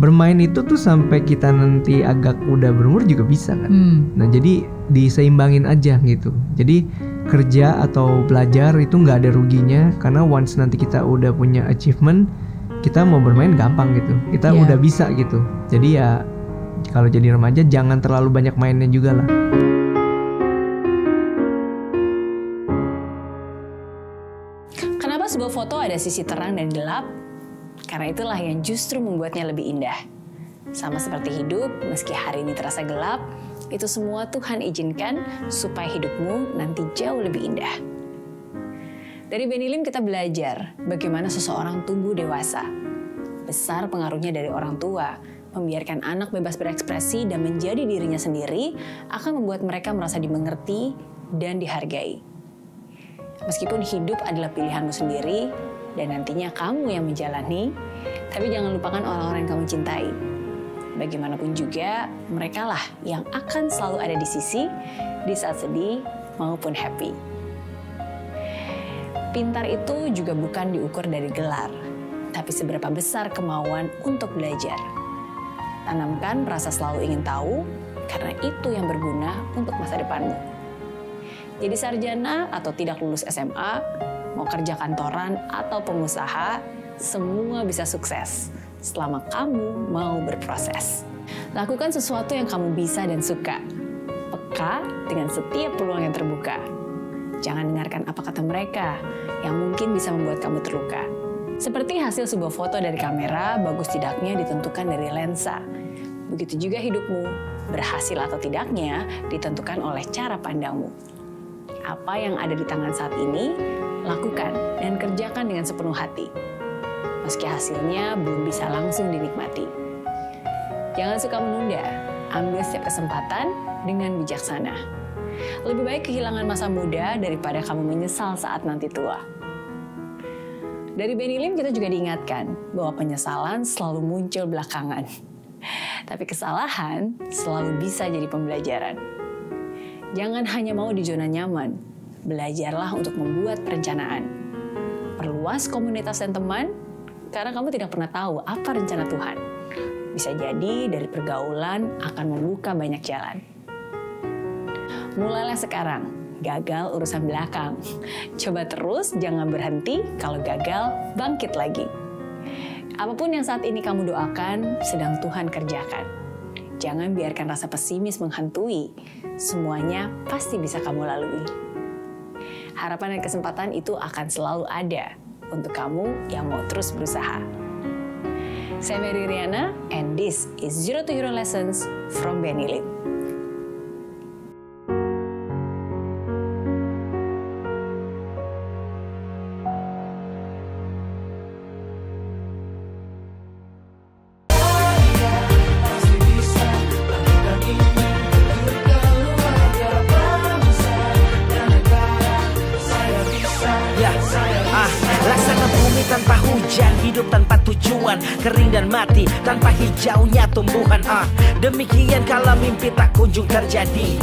bermain itu tuh sampai kita nanti agak udah berumur juga bisa kan. Hmm. Nah jadi diseimbangin aja gitu. Jadi kerja atau belajar itu nggak ada ruginya karena once nanti kita udah punya achievement, kita mau bermain gampang gitu. Kita Iya. udah bisa gitu. Jadi ya kalau jadi remaja jangan terlalu banyak mainnya juga lah. Kenapa sebuah foto ada sisi terang dan gelap? Karena itulah yang justru membuatnya lebih indah. Sama seperti hidup, meski hari ini terasa gelap, itu semua Tuhan izinkan supaya hidupmu nanti jauh lebih indah. Dari Benilim kita belajar bagaimana seseorang tumbuh dewasa. Besar pengaruhnya dari orang tua, membiarkan anak bebas berekspresi dan menjadi dirinya sendiri akan membuat mereka merasa dimengerti dan dihargai. Meskipun hidup adalah pilihanmu sendiri dan nantinya kamu yang menjalani, tapi jangan lupakan orang-orang yang kamu cintai. Bagaimanapun juga, mereka lah yang akan selalu ada di sisi di saat sedih maupun happy. Pintar itu juga bukan diukur dari gelar, tapi seberapa besar kemauan untuk belajar. Tanamkan rasa selalu ingin tahu, karena itu yang berguna untuk masa depanmu. Jadi sarjana atau tidak lulus SMA, mau kerja kantoran atau pengusaha, semua bisa sukses selama kamu mau berproses. Lakukan sesuatu yang kamu bisa dan suka. Peka dengan setiap peluang yang terbuka. Jangan dengarkan apa kata mereka yang mungkin bisa membuat kamu terluka. Seperti hasil sebuah foto dari kamera, bagus tidaknya ditentukan dari lensa. Begitu juga hidupmu, berhasil atau tidaknya ditentukan oleh cara pandangmu apa yang ada di tangan saat ini, lakukan dan kerjakan dengan sepenuh hati. Meski hasilnya belum bisa langsung dinikmati. Jangan suka menunda, ambil setiap kesempatan dengan bijaksana. Lebih baik kehilangan masa muda daripada kamu menyesal saat nanti tua. Dari Benilim kita juga diingatkan bahwa penyesalan selalu muncul belakangan. Tapi kesalahan selalu bisa jadi pembelajaran. Jangan hanya mau di zona nyaman, belajarlah untuk membuat perencanaan. Perluas komunitas dan teman, karena kamu tidak pernah tahu apa rencana Tuhan. Bisa jadi dari pergaulan akan membuka banyak jalan. Mulailah sekarang, gagal urusan belakang. Coba terus, jangan berhenti, kalau gagal, bangkit lagi. Apa pun yang saat ini kamu doakan, sedang Tuhan kerjakan. Jangan biarkan rasa pesimis menghantui. Semuanya pasti bisa kamu lalui. Harapan dan kesempatan itu akan selalu ada untuk kamu yang mau terus berusaha. Saya Mary Riana, and this is Zero to Hero Lessons from Benny Lim. Hujan, hidup tanpa tujuan, kering dan mati tanpa hijaunya tumbuhan. Ah, demikian kalau mimpi tak kunjung terjadi,